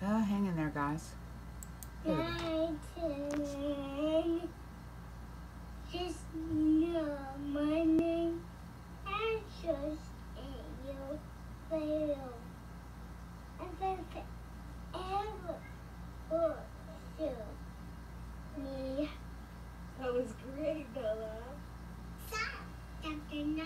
Uh, hang in there, guys. Good. Nineteen. Just know my name and just in your fail. And then forever for you. Me. That was great, Bella. Stop. Chapter 9,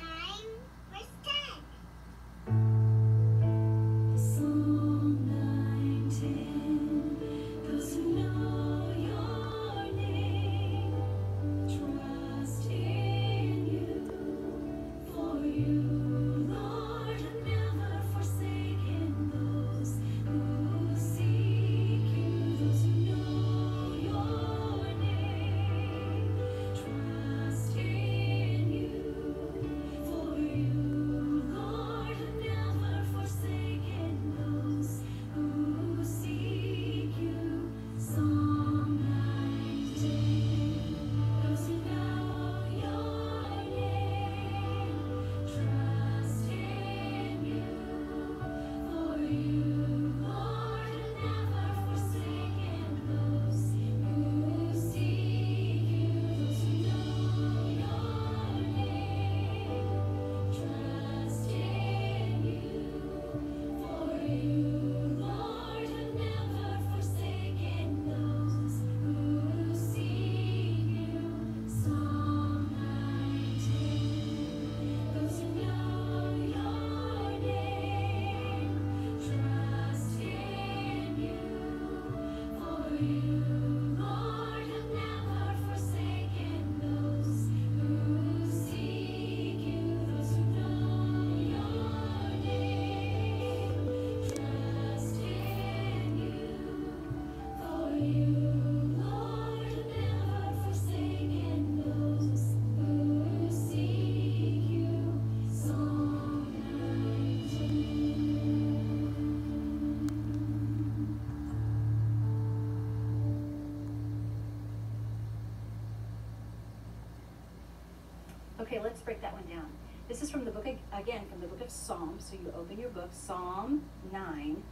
Okay, let's break that one down. This is from the book, again, from the book of Psalms. So you open your book, Psalm 9,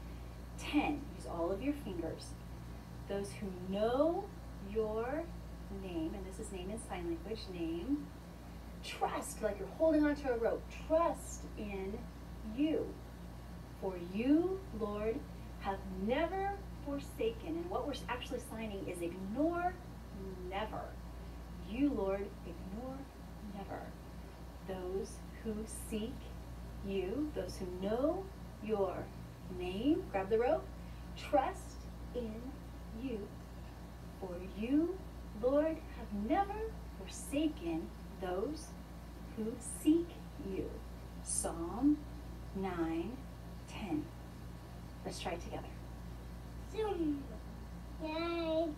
10. Use all of your fingers. Those who know your name, and this is name in sign language, name, trust, like you're holding onto a rope, trust in you. For you, Lord, have never forsaken. And what we're actually signing is ignore never. You, Lord, ignore Those who seek you, those who know your name, grab the rope, trust in you. For you, Lord, have never forsaken those who seek you. Psalm 9 10. Let's try it together. Zoom. Nineteen.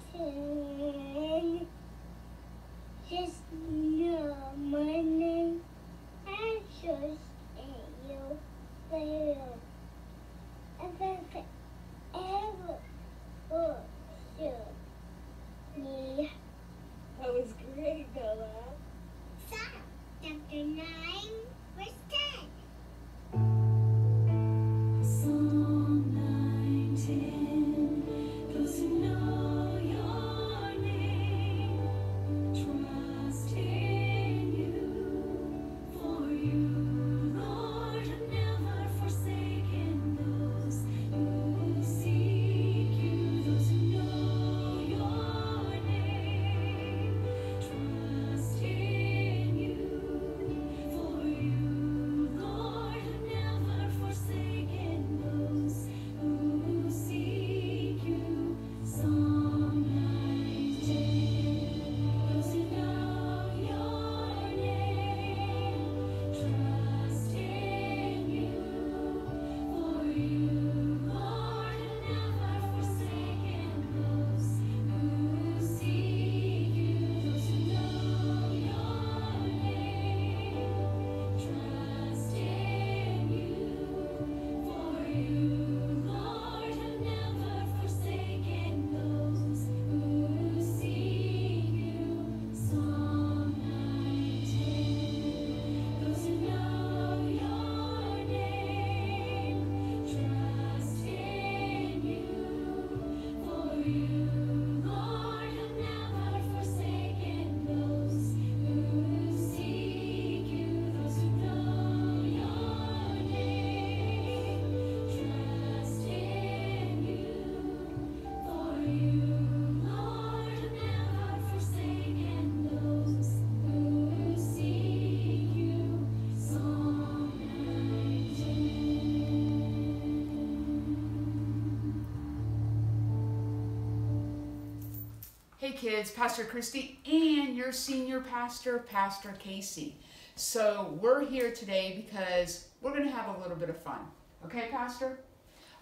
Hey kids, Pastor Christy and your senior pastor, Pastor Casey. So we're here today because we're going to have a little bit of fun. Okay, Pastor?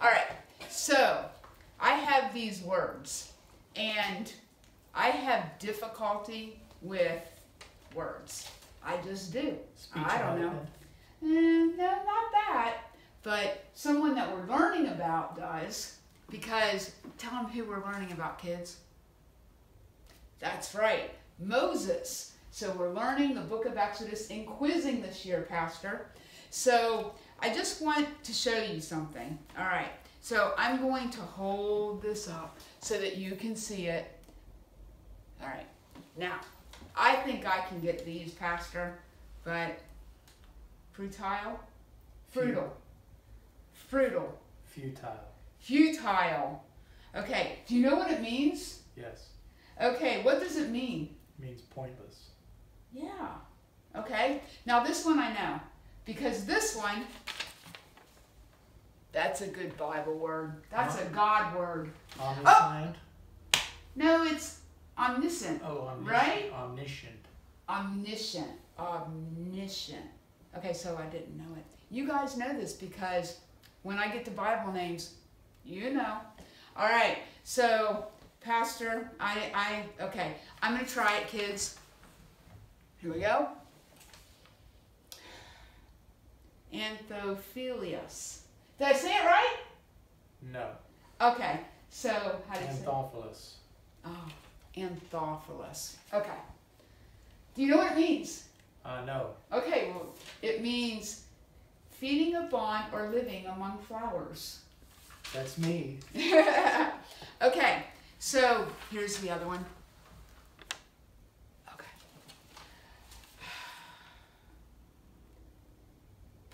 All right. So I have these words and I have difficulty with words. I just do. Speech I don't know. Eh, no, not that. But someone that we're learning about does. Because tell them who we're learning about, kids. That's right, Moses. So we're learning the book of Exodus in quizzing this year, Pastor. So I just want to show you something. All right. So I'm going to hold this up so that you can see it. All right. Now, I think I can get these, Pastor, but Frutile? Frutal. Frutal. Futile. Futile. Okay, do you know what it means? Yes. Okay, what does it mean? Means pointless. Yeah. Okay, now this one I know. Because this one, that's a good Bible word. That's a God word. Omniscient. No, it's omniscient. Oh, omniscient. Right? Omniscient. Omniscient. Omniscient. Okay, so I didn't know it. You guys know this because when I get to Bible names, you know. All right, so Pastor, I, I, okay, I'm gonna try it, kids. Here we go. Anthophilous. Did I say it right? No. Okay, so how do you say it? Anthophilous. Oh, Anthophilous. Okay. Do you know what it means? Uh, no. Okay, well, it means feeding upon or living among flowers. That's me. okay, so here's the other one. Okay.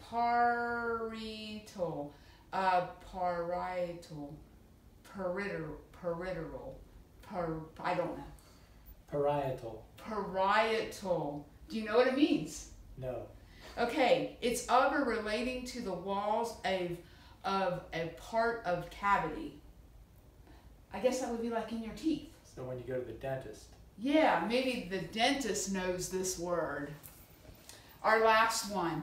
Parietal, uh, parietal, parietal, parietal, par, I don't know. Parietal. Parietal. Do you know what it means? No. Okay, it's of or relating to the walls of, of a part of cavity. I guess that would be like in your teeth. So when you go to the dentist. Yeah, maybe the dentist knows this word. Our last one.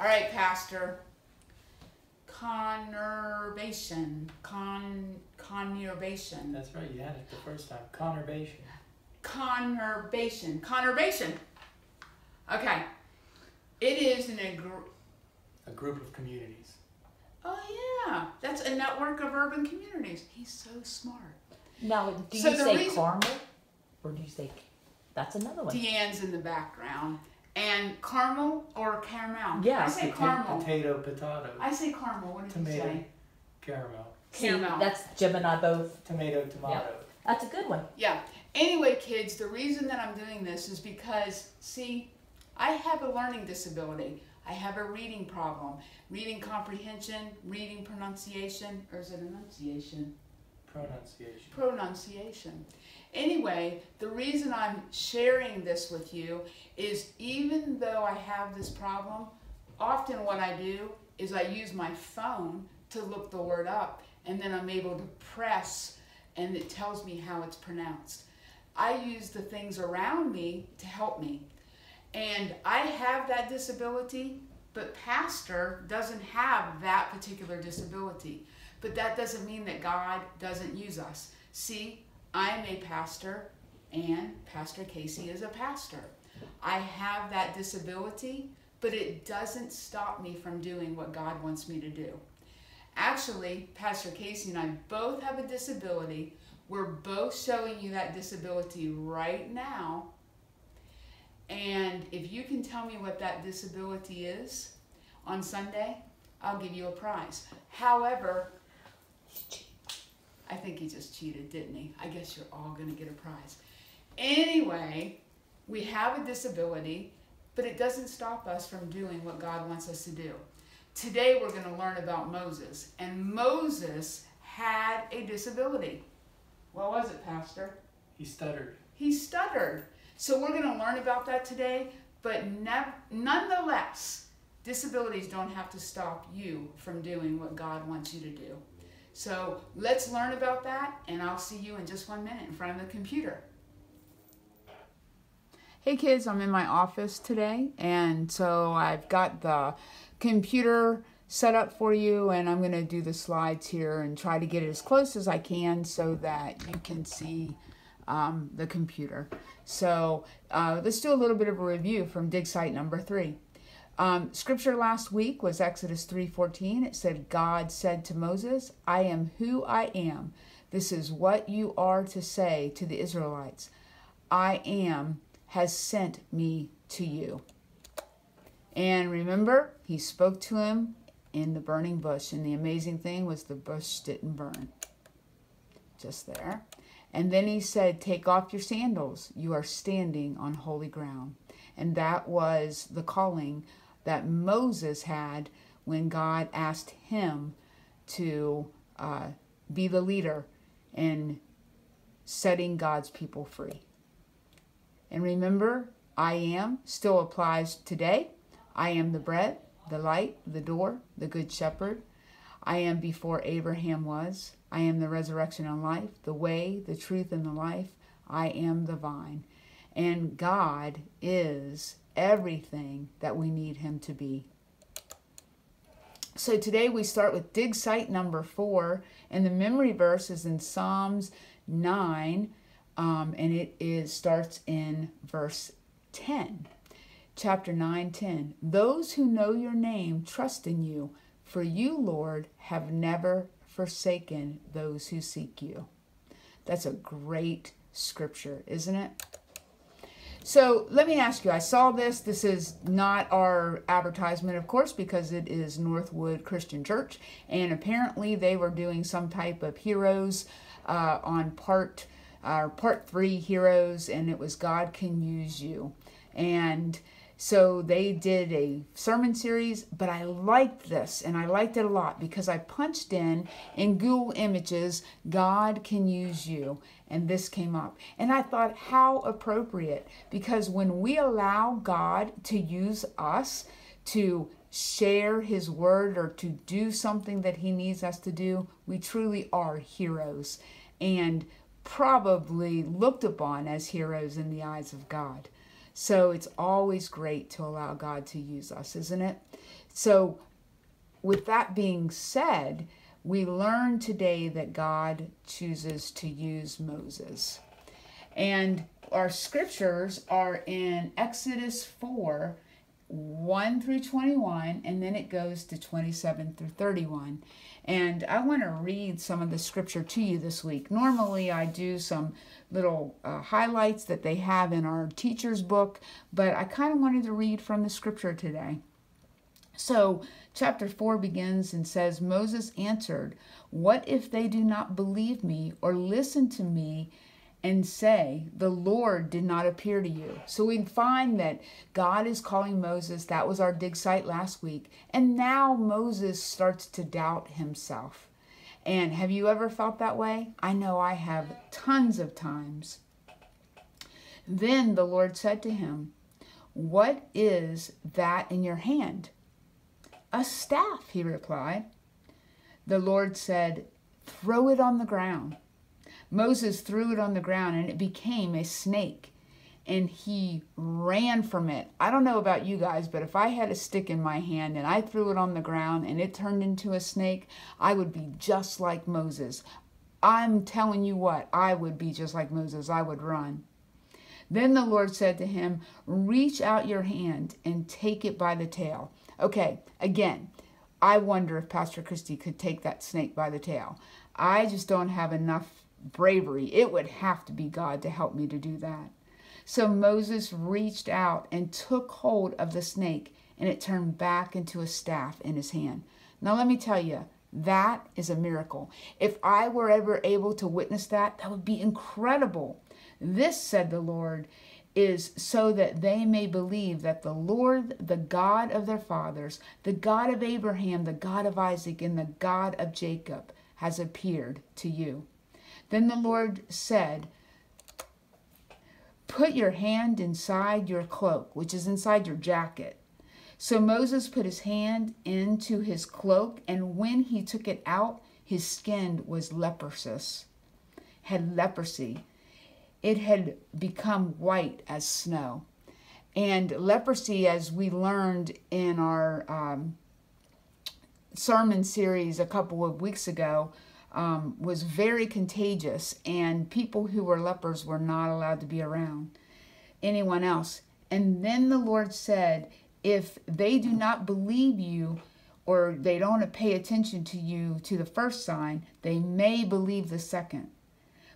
All right, Pastor. Conurbation. Con conurbation. That's right. You had it the first time. Conurbation. Conurbation. Conurbation. Okay. It is an A group of communities. Oh yeah, that's a network of urban communities. He's so smart. Now, do So you say reason- caramel or do you say? That's another one. Deanne's in the background, and caramel or caramel. Yeah. I say Pota- caramel. Potato, potato. I say caramel. What did you Tomato. say? Caramel. See, Caramel. that's Jim and I both. Tomato, tomato. That's a good one. Yeah. Anyway, kids, the reason that I'm doing this is because, see, I have a learning disability. I have a reading problem, reading comprehension, reading pronunciation, or is it enunciation? Pronunciation. pronunciation. Anyway, the reason I'm sharing this with you is even though I have this problem, often what I do is I use my phone to look the word up and then I'm able to press and it tells me how it's pronounced. I use the things around me to help me. And I have that disability, but Pastor doesn't have that particular disability. But that doesn't mean that God doesn't use us. See, I'm a pastor, and Pastor Casey is a pastor. I have that disability, but it doesn't stop me from doing what God wants me to do. Actually, Pastor Casey and I both have a disability. We're both showing you that disability right now. And if you can tell me what that disability is on Sunday, I'll give you a prize. However, I think he just cheated, didn't he? I guess you're all going to get a prize. Anyway, we have a disability, but it doesn't stop us from doing what God wants us to do. Today we're going to learn about Moses, and Moses had a disability. What was it, Pastor? He stuttered. He stuttered. So we're going to learn about that today, but nonetheless, disabilities don't have to stop you from doing what God wants you to do. So let's learn about that, and I'll see you in just one minute in front of the computer. Hey kids, I'm in my office today, and so I've got the computer set up for you, and I'm going to do the slides here and try to get it as close as I can so that you can see um, the computer. So uh, let's do a little bit of a review from dig site number three. Um, scripture last week was Exodus 3:14. It said, "God said to Moses, I am who I am. This is what you are to say to the Israelites. I am has sent me to you." And remember, he spoke to him in the burning bush, and the amazing thing was the bush didn't burn. Just there. And then he said, Take off your sandals. You are standing on holy ground. And that was the calling that Moses had when God asked him to uh, be the leader in setting God's people free. And remember, I am still applies today. I am the bread, the light, the door, the good shepherd. I am before Abraham was. I am the resurrection and life, the way, the truth, and the life. I am the vine. And God is everything that we need Him to be. So today we start with dig site number four, and the memory verse is in Psalms 9, um, and it is starts in verse 10. Chapter 9 10. Those who know your name trust in you, for you, Lord, have never forsaken those who seek you. That's a great scripture, isn't it? So let me ask you I saw this. This is not our advertisement, of course, because it is Northwood Christian Church. And apparently they were doing some type of heroes uh, on part, uh, part three heroes, and it was God Can Use You. And so they did a sermon series, but I liked this and I liked it a lot because I punched in in Google Images, God can use you, and this came up. And I thought, how appropriate because when we allow God to use us to share his word or to do something that he needs us to do, we truly are heroes and probably looked upon as heroes in the eyes of God. So it's always great to allow God to use us, isn't it? So, with that being said, we learn today that God chooses to use Moses. And our scriptures are in Exodus 4 1 through 21, and then it goes to 27 through 31. And I want to read some of the scripture to you this week. Normally, I do some little uh, highlights that they have in our teacher's book, but I kind of wanted to read from the scripture today. So, chapter 4 begins and says Moses answered, What if they do not believe me or listen to me? and say, The Lord did not appear to you. So we find that God is calling Moses. That was our dig site last week. And now Moses starts to doubt himself. And have you ever felt that way? I know I have tons of times. Then the Lord said to him, What is that in your hand? A staff, he replied. The Lord said, Throw it on the ground. Moses threw it on the ground and it became a snake and he ran from it. I don't know about you guys, but if I had a stick in my hand and I threw it on the ground and it turned into a snake, I would be just like Moses. I'm telling you what, I would be just like Moses. I would run. Then the Lord said to him, Reach out your hand and take it by the tail. Okay, again, I wonder if Pastor Christy could take that snake by the tail. I just don't have enough bravery. It would have to be God to help me to do that. So Moses reached out and took hold of the snake, and it turned back into a staff in his hand. Now, let me tell you, that is a miracle. If I were ever able to witness that, that would be incredible. This, said the Lord, is so that they may believe that the Lord, the God of their fathers, the God of Abraham, the God of Isaac, and the God of Jacob, has appeared to you. Then the Lord said, Put your hand inside your cloak, which is inside your jacket. So Moses put his hand into his cloak, and when he took it out, his skin was leprous, had leprosy. It had become white as snow. And leprosy, as we learned in our um, sermon series a couple of weeks ago, um, was very contagious, and people who were lepers were not allowed to be around anyone else. And then the Lord said, If they do not believe you, or they don't pay attention to you to the first sign, they may believe the second.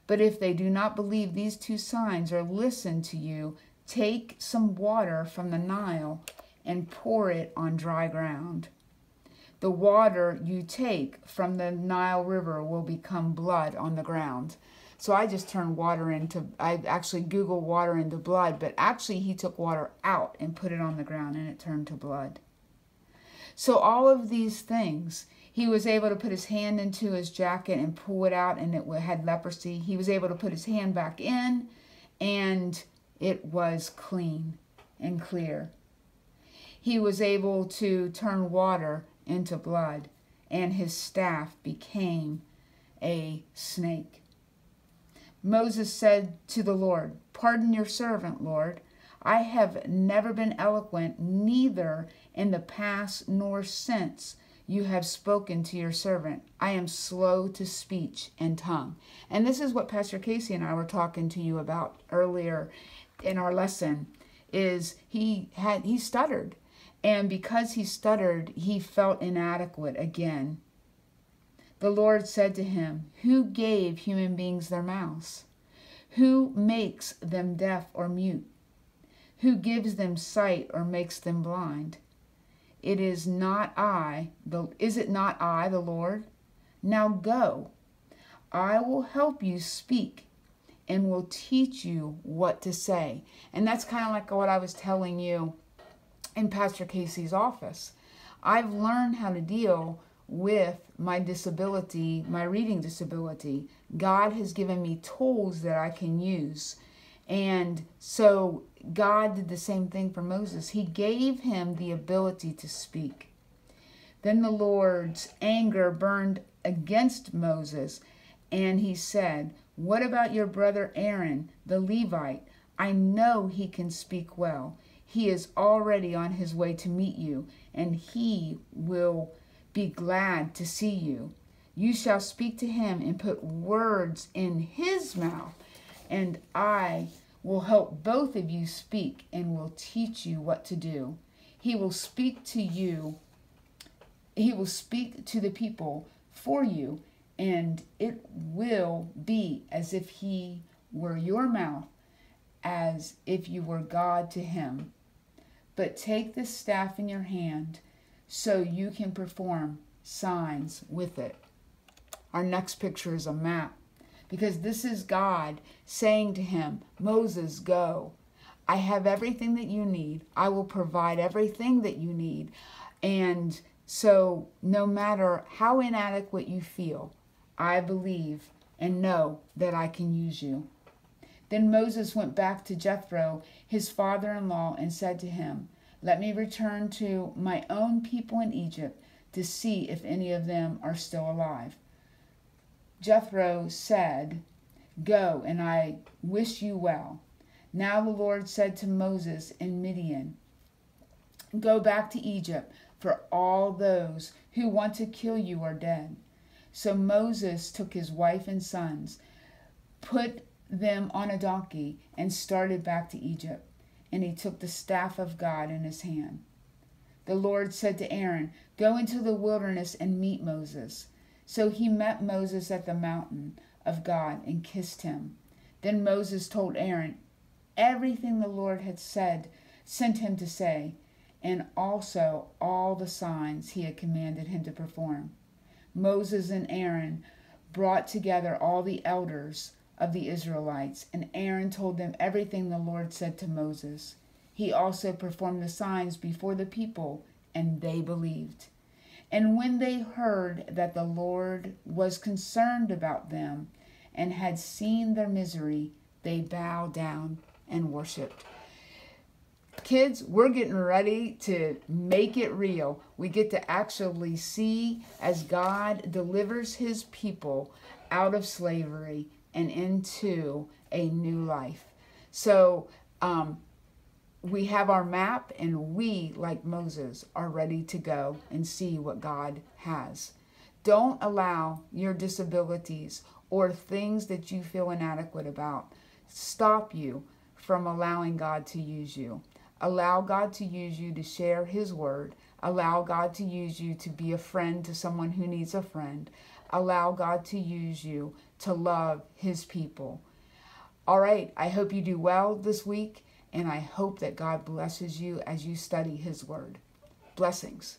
But if they do not believe these two signs or listen to you, take some water from the Nile and pour it on dry ground. The water you take from the Nile River will become blood on the ground. So I just turned water into, I actually Googled water into blood, but actually he took water out and put it on the ground and it turned to blood. So all of these things, he was able to put his hand into his jacket and pull it out and it had leprosy. He was able to put his hand back in and it was clean and clear. He was able to turn water into blood and his staff became a snake. Moses said to the Lord, Pardon your servant, Lord. I have never been eloquent, neither in the past nor since you have spoken to your servant. I am slow to speech and tongue. And this is what Pastor Casey and I were talking to you about earlier in our lesson is he had he stuttered. And because he stuttered, he felt inadequate again. The Lord said to him, Who gave human beings their mouths? Who makes them deaf or mute? Who gives them sight or makes them blind? It is not I, the, is it not I, the Lord? Now go. I will help you speak and will teach you what to say. And that's kind of like what I was telling you in Pastor Casey's office. I've learned how to deal with my disability, my reading disability. God has given me tools that I can use. And so God did the same thing for Moses. He gave him the ability to speak. Then the Lord's anger burned against Moses, and he said, What about your brother Aaron, the Levite? I know he can speak well. He is already on his way to meet you, and he will be glad to see you. You shall speak to him and put words in his mouth, and I will help both of you speak and will teach you what to do. He will speak to you, he will speak to the people for you, and it will be as if he were your mouth, as if you were God to him. But take this staff in your hand so you can perform signs with it. Our next picture is a map because this is God saying to him, Moses, go. I have everything that you need. I will provide everything that you need. And so, no matter how inadequate you feel, I believe and know that I can use you. Then Moses went back to Jethro, his father in law, and said to him, Let me return to my own people in Egypt to see if any of them are still alive. Jethro said, Go, and I wish you well. Now the Lord said to Moses in Midian, Go back to Egypt, for all those who want to kill you are dead. So Moses took his wife and sons, put them on a donkey, and started back to Egypt. And he took the staff of God in his hand. The Lord said to Aaron, Go into the wilderness and meet Moses. So he met Moses at the mountain of God and kissed him. Then Moses told Aaron everything the Lord had said, sent him to say, and also all the signs he had commanded him to perform. Moses and Aaron brought together all the elders of the Israelites, and Aaron told them everything the Lord said to Moses. He also performed the signs before the people, and they believed. And when they heard that the Lord was concerned about them and had seen their misery, they bowed down and worshiped. kids, we're getting ready to make it real. We get to actually see as God delivers his people out of slavery and into a new life. So, um, we have our map, and we, like Moses, are ready to go and see what God has. Don't allow your disabilities or things that you feel inadequate about stop you from allowing God to use you. Allow God to use you to share His word. Allow God to use you to be a friend to someone who needs a friend. Allow God to use you to love His people. All right, I hope you do well this week, and I hope that God blesses you as you study His word. Blessings.